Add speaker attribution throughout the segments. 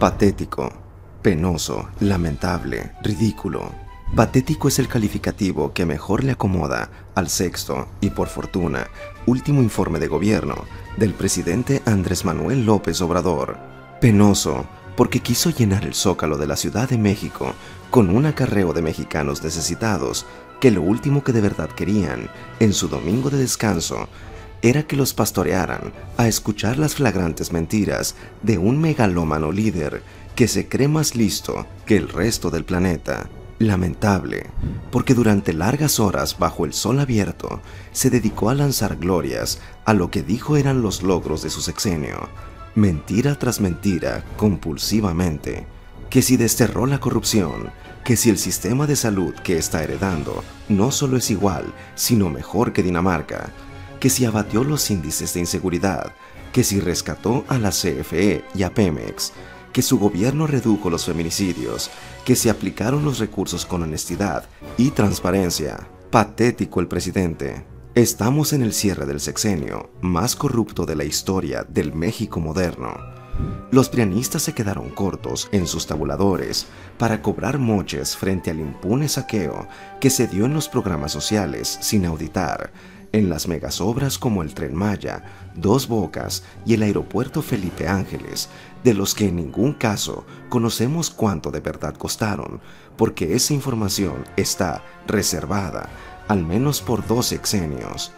Speaker 1: Patético, penoso, lamentable, ridículo. Patético es el calificativo que mejor le acomoda al sexto y por fortuna último informe de gobierno del presidente Andrés Manuel López Obrador. Penoso porque quiso llenar el zócalo de la Ciudad de México con un acarreo de mexicanos necesitados que lo último que de verdad querían en su domingo de descanso era que los pastorearan a escuchar las flagrantes mentiras de un megalómano líder que se cree más listo que el resto del planeta. Lamentable, porque durante largas horas bajo el sol abierto se dedicó a lanzar glorias a lo que dijo eran los logros de su sexenio, mentira tras mentira, compulsivamente, que si desterró la corrupción, que si el sistema de salud que está heredando no solo es igual, sino mejor que Dinamarca, que si abatió los índices de inseguridad, que si rescató a la CFE y a Pemex, que su gobierno redujo los feminicidios, que se aplicaron los recursos con honestidad y transparencia. Patético el presidente. Estamos en el cierre del sexenio más corrupto de la historia del México moderno. Los prianistas se quedaron cortos en sus tabuladores para cobrar moches frente al impune saqueo que se dio en los programas sociales sin auditar, en las megasobras como el Tren Maya, Dos Bocas y el Aeropuerto Felipe Ángeles, de los que en ningún caso conocemos cuánto de verdad costaron, porque esa información está reservada, al menos por dos sexenios.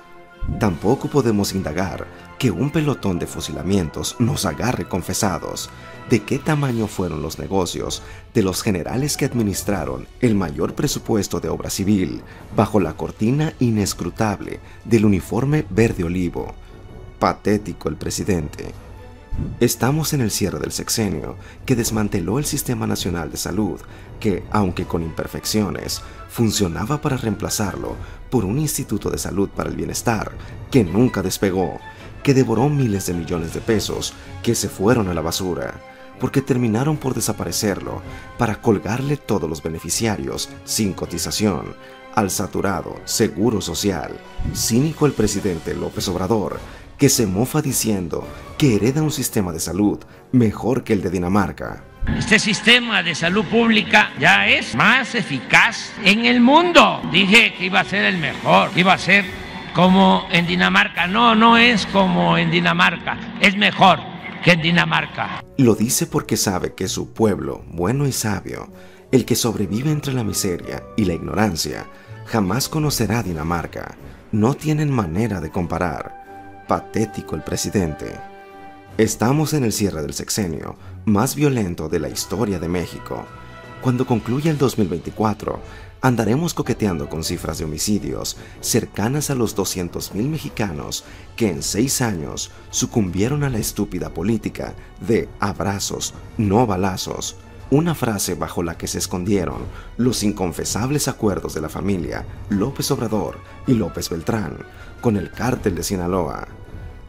Speaker 1: Tampoco podemos indagar que un pelotón de fusilamientos nos agarre confesados de qué tamaño fueron los negocios de los generales que administraron el mayor presupuesto de obra civil bajo la cortina inescrutable del uniforme verde olivo. Patético el presidente. Estamos en el cierre del sexenio que desmanteló el Sistema Nacional de Salud, que, aunque con imperfecciones, funcionaba para reemplazarlo por un Instituto de Salud para el Bienestar que nunca despegó, que devoró miles de millones de pesos que se fueron a la basura, porque terminaron por desaparecerlo para colgarle todos los beneficiarios sin cotización al saturado Seguro Social. Cínico el presidente López Obrador, que se mofa diciendo que hereda un sistema de salud mejor que el de Dinamarca.
Speaker 2: Este sistema de salud pública ya es más eficaz en el mundo. Dije que iba a ser el mejor, iba a ser como en Dinamarca. No, no es como en Dinamarca, es mejor que en Dinamarca.
Speaker 1: Lo dice porque sabe que su pueblo, bueno y sabio, el que sobrevive entre la miseria y la ignorancia, jamás conocerá Dinamarca. No tienen manera de comparar. Patético el presidente. Estamos en el cierre del sexenio más violento de la historia de México. Cuando concluya el 2024, andaremos coqueteando con cifras de homicidios cercanas a los 200.000 mexicanos que en seis años sucumbieron a la estúpida política de abrazos, no balazos, una frase bajo la que se escondieron los inconfesables acuerdos de la familia López Obrador y López Beltrán con el cártel de Sinaloa.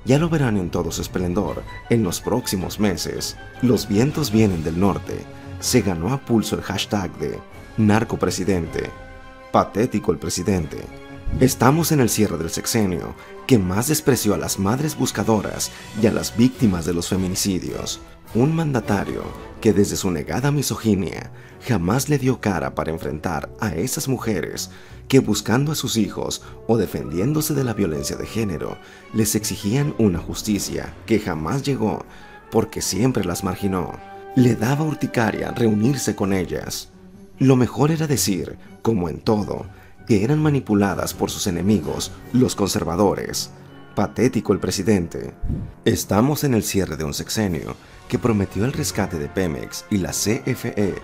Speaker 1: Ya lo verán en todo su esplendor en los próximos meses. Los vientos vienen del norte. Se ganó a pulso el hashtag de narcopresidente. Patético el presidente. Estamos en el cierre del sexenio, que más despreció a las madres buscadoras y a las víctimas de los feminicidios. Un mandatario que desde su negada misoginia jamás le dio cara para enfrentar a esas mujeres que buscando a sus hijos o defendiéndose de la violencia de género, les exigían una justicia que jamás llegó porque siempre las marginó. Le daba urticaria reunirse con ellas. Lo mejor era decir, como en todo, que eran manipuladas por sus enemigos, los conservadores. Patético el presidente. Estamos en el cierre de un sexenio que prometió el rescate de Pemex y la CFE,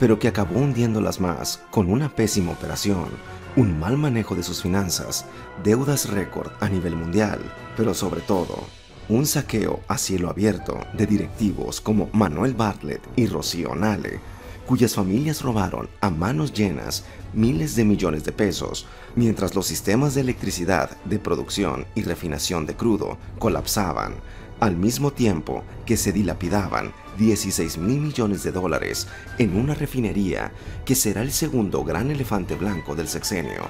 Speaker 1: pero que acabó hundiéndolas más con una pésima operación, un mal manejo de sus finanzas, deudas récord a nivel mundial, pero sobre todo, un saqueo a cielo abierto de directivos como Manuel Bartlett y Rocío Nale, cuyas familias robaron a manos llenas miles de millones de pesos, mientras los sistemas de electricidad, de producción y refinación de crudo colapsaban, al mismo tiempo que se dilapidaban 16 mil millones de dólares en una refinería que será el segundo gran elefante blanco del sexenio,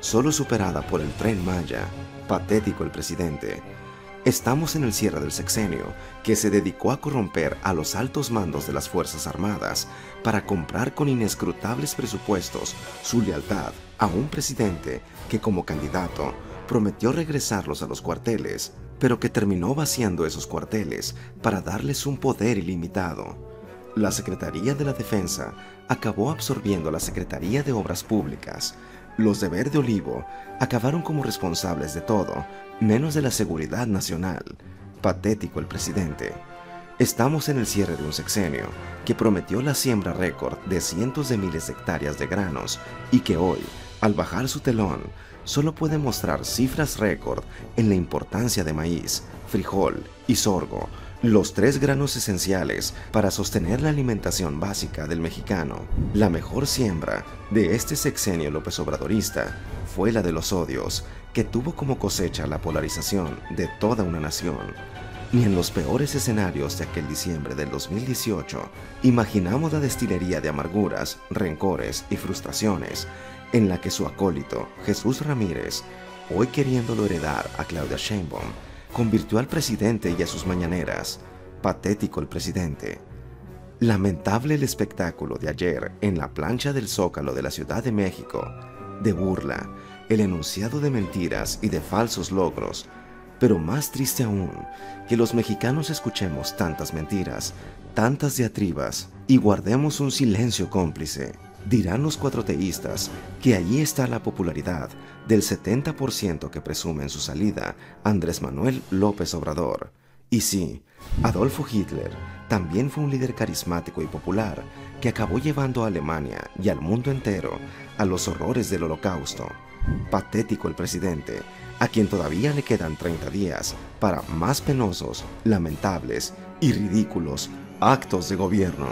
Speaker 1: solo superada por el tren Maya. Patético el presidente. Estamos en el cierre del sexenio, que se dedicó a corromper a los altos mandos de las Fuerzas Armadas para comprar con inescrutables presupuestos su lealtad a un presidente que como candidato prometió regresarlos a los cuarteles, pero que terminó vaciando esos cuarteles para darles un poder ilimitado. La Secretaría de la Defensa acabó absorbiendo la Secretaría de Obras Públicas. Los de Verde Olivo acabaron como responsables de todo, menos de la seguridad nacional. Patético el presidente. Estamos en el cierre de un sexenio que prometió la siembra récord de cientos de miles de hectáreas de granos y que hoy, al bajar su telón, solo puede mostrar cifras récord en la importancia de maíz, frijol y sorgo, los tres granos esenciales para sostener la alimentación básica del mexicano. La mejor siembra de este sexenio López Obradorista fue la de los odios, que tuvo como cosecha la polarización de toda una nación. Ni en los peores escenarios de aquel diciembre del 2018 imaginamos la destilería de amarguras, rencores y frustraciones en la que su acólito, Jesús Ramírez, hoy queriéndolo heredar a Claudia Sheinbaum, convirtió al presidente y a sus mañaneras. Patético el presidente. Lamentable el espectáculo de ayer en la plancha del Zócalo de la Ciudad de México, de burla, el enunciado de mentiras y de falsos logros, pero más triste aún que los mexicanos escuchemos tantas mentiras, tantas diatribas y guardemos un silencio cómplice. Dirán los cuatroteístas que allí está la popularidad del 70% que presume en su salida Andrés Manuel López Obrador. Y sí, Adolfo Hitler también fue un líder carismático y popular que acabó llevando a Alemania y al mundo entero a los horrores del holocausto. Patético el presidente, a quien todavía le quedan 30 días para más penosos, lamentables y ridículos actos de gobierno.